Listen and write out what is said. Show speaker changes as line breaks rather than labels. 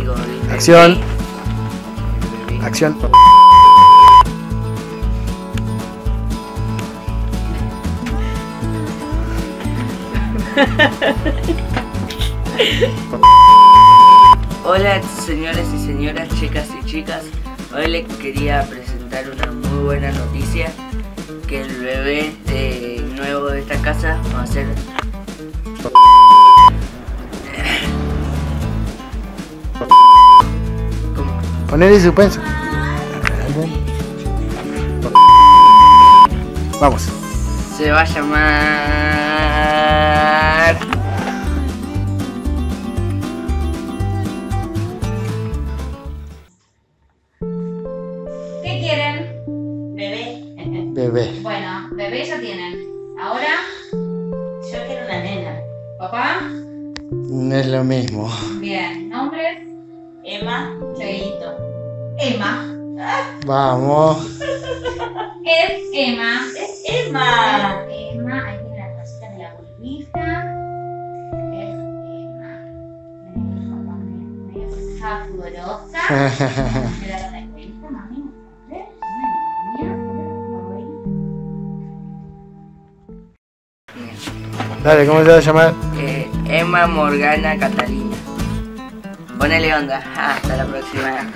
digo. el
Acción.
El.
Acción.
Hola señores y señoras, chicas y chicas. Hoy les quería presentar una muy buena noticia. Que el bebé de nuevo de esta casa va a ser... ¿Cómo?
Ponele suspenso. Vamos.
Se va a llamar...
¿Qué quieren?
Bebé,
Bebé.
Bueno, bebé ya tienen. Ahora,
yo quiero una nena.
papá.
No es lo mismo.
Bien, nombres.
Emma, Cheito.
Emma.
Vamos.
Es Emma.
Es Emma.
Emma, ahí tiene las cositas de la bolivita. Es Emma. Medio medio pesada, pudorosa. Me da la cuenta, mami. A ver, una niña. favorita.
Dale, ¿cómo se va a llamar?
eh, Emma Morgana Catalina. Ponele onda. Hasta la próxima.